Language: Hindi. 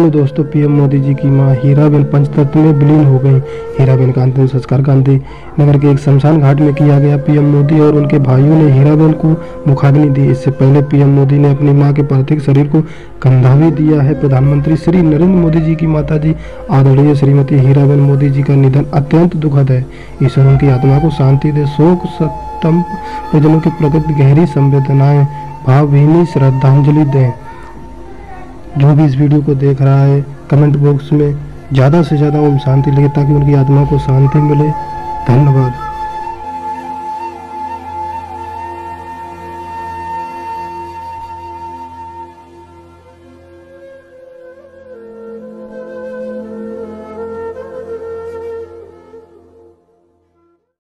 हेलो दोस्तों, पीएम मोदी जी की माँ हीराबेन पंचतत्व में विलीन हो गई। हीराबेन का अंतिम संस्कार गांधी नगर के एक शमशान घाट में किया गया। पीएम मोदी और उनके भाइयों ने हीराबेन को मुखाग्नि दी। इससे पहले पीएम मोदी ने अपनी माँ के पार्थिव शरीर को कंधा भी दिया है। प्रधानमंत्री श्री नरेंद्र मोदी जी की माता जी आदरणीय श्रीमती हीराबेन मोदी जी का निधन अत्यंत दुखद है। ईश्वर उनकी आत्मा को शांति दे, शोक सतम परिजनों के प्रगति, गहरी संवेदनाएँ, भावभीनी श्रद्धांजलि दें। जो भी इस वीडियो को देख रहा है कमेंट बॉक्स में ज़्यादा से ज़्यादा ओम शांति लिखे ताकि उनकी आत्मा को शांति मिले। धन्यवाद।